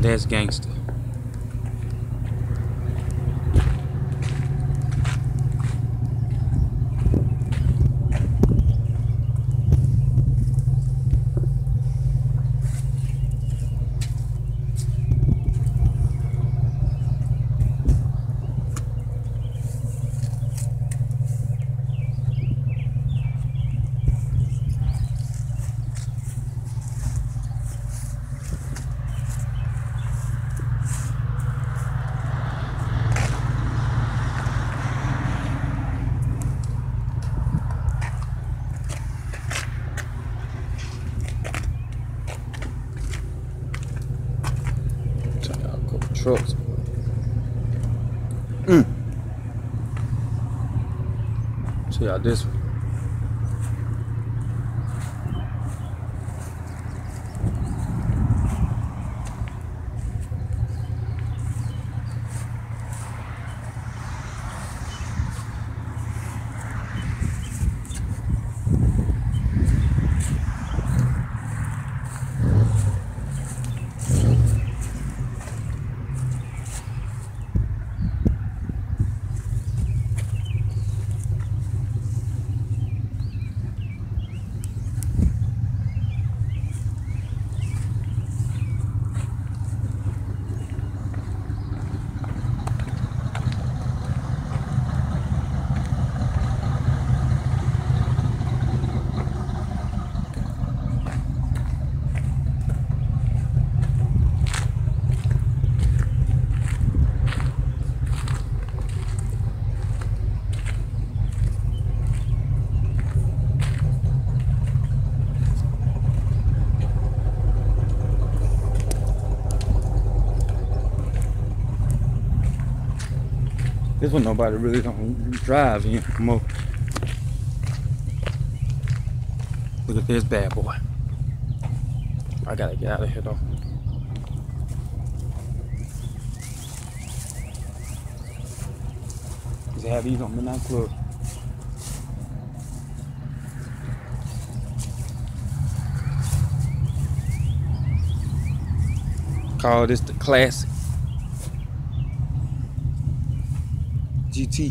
That's gangster. Trucks. Mm. Check out this one. This one nobody really don't drive in more. Look at this bad boy. I gotta get out of here though. They have these on Midnight Club. Call this the classic. GT.